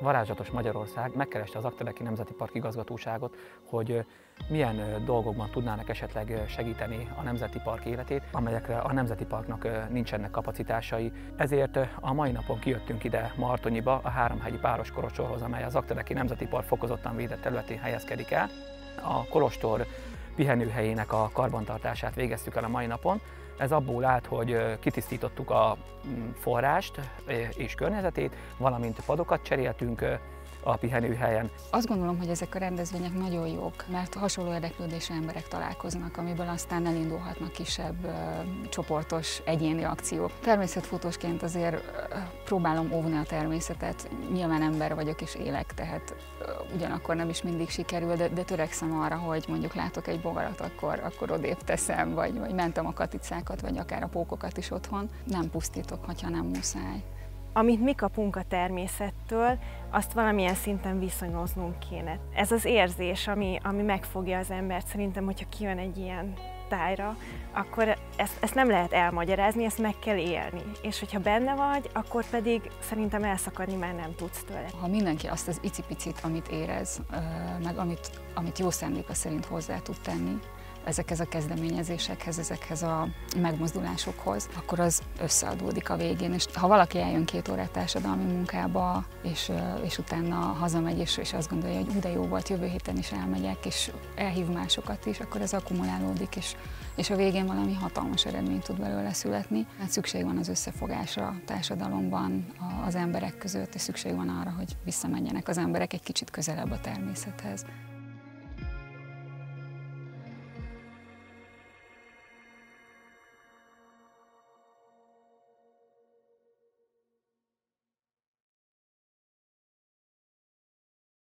Varázslatos Magyarország megkereste az Akteleki Nemzeti Park igazgatóságot, hogy milyen dolgokban tudnának esetleg segíteni a Nemzeti Park életét, amelyekre a Nemzeti Parknak nincsenek kapacitásai. Ezért a mai napon kijöttünk ide Martonyiba, a Háromhegyi Páros Kolostorhoz, amely az Akteleki Nemzeti Park fokozottan védett területén helyezkedik el. A Kolostor pihenőhelyének a karbantartását végeztük el a mai napon. Ez abból állt, hogy kitisztítottuk a mm, forrást és környezetét, valamint padokat cseréltünk, a pihenőhelyen. Azt gondolom, hogy ezek a rendezvények nagyon jók, mert hasonló érdeklődésű emberek találkoznak, amiből aztán elindulhatnak kisebb uh, csoportos egyéni akciók. Természetfotósként azért próbálom óvni a természetet, nyilván ember vagyok és élek, tehát ugyanakkor nem is mindig sikerül, de, de törekszem arra, hogy mondjuk látok egy bogarat, akkor, akkor odébb teszem, vagy, vagy mentem a katicákat, vagy akár a pókokat is otthon. Nem pusztítok, hogyha nem muszáj amit mi kapunk a természettől, azt valamilyen szinten viszonyoznunk kéne. Ez az érzés, ami, ami megfogja az embert, szerintem, hogyha kijön egy ilyen tájra, akkor ezt, ezt nem lehet elmagyarázni, ezt meg kell élni. És hogyha benne vagy, akkor pedig szerintem elszakadni már nem tudsz tőle. Ha mindenki azt az icipicit, amit érez, meg amit, amit jó szándéka szerint hozzá tud tenni, ezekhez a kezdeményezésekhez, ezekhez a megmozdulásokhoz, akkor az összeadódik a végén. És ha valaki eljön két órát társadalmi munkába, és, és utána hazamegy, és, és azt gondolja, hogy de jó volt, jövő héten is elmegyek, és elhív másokat is, akkor ez akkumulálódik, és, és a végén valami hatalmas eredmény tud belőle születni. Hát szükség van az összefogásra a társadalomban, az emberek között, és szükség van arra, hogy visszamenjenek az emberek egy kicsit közelebb a természethez.